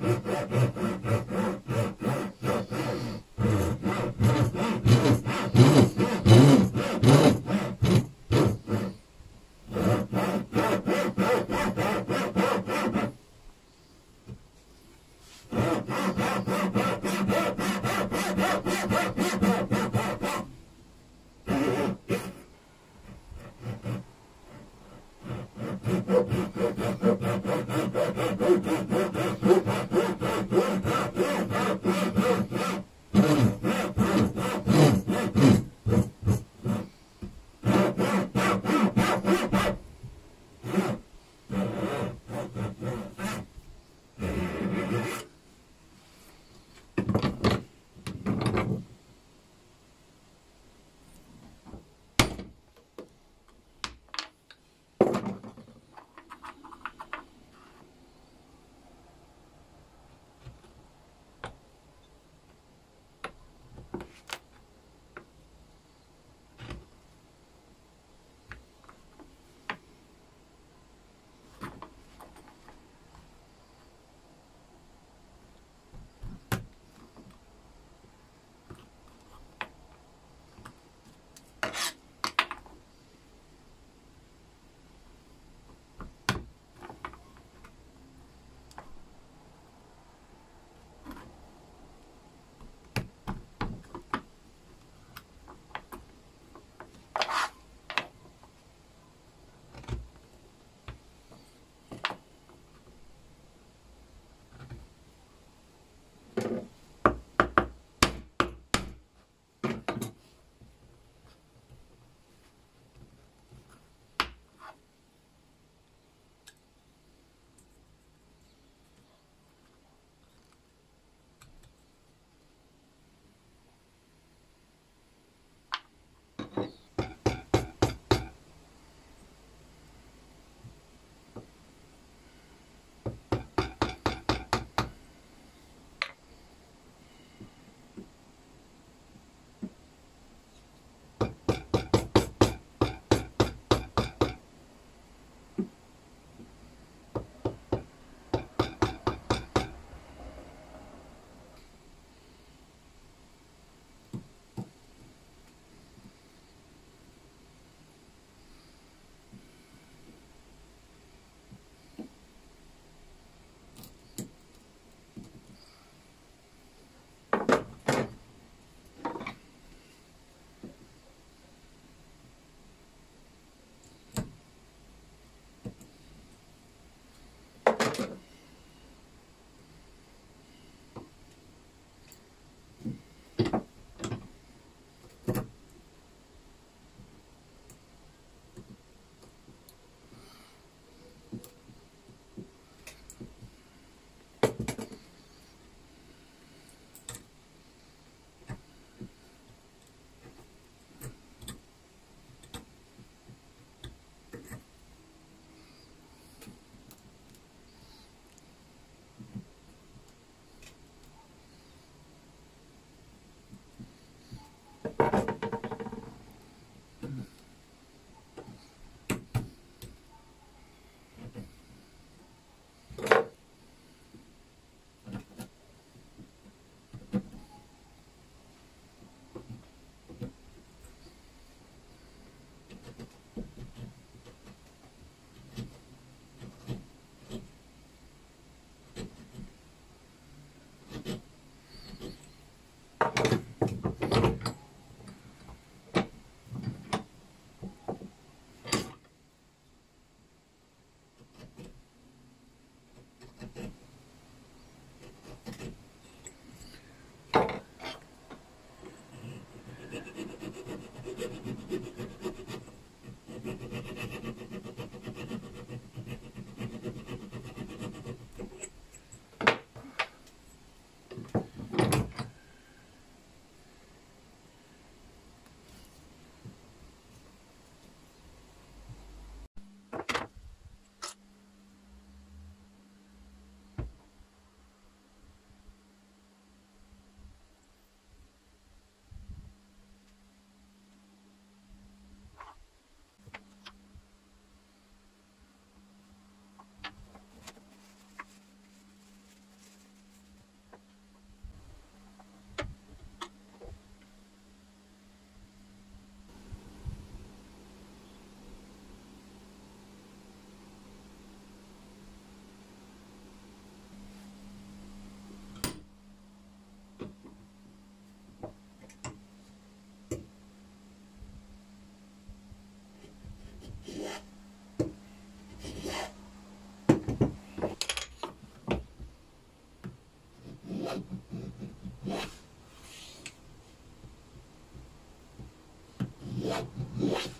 Mm-hmm. you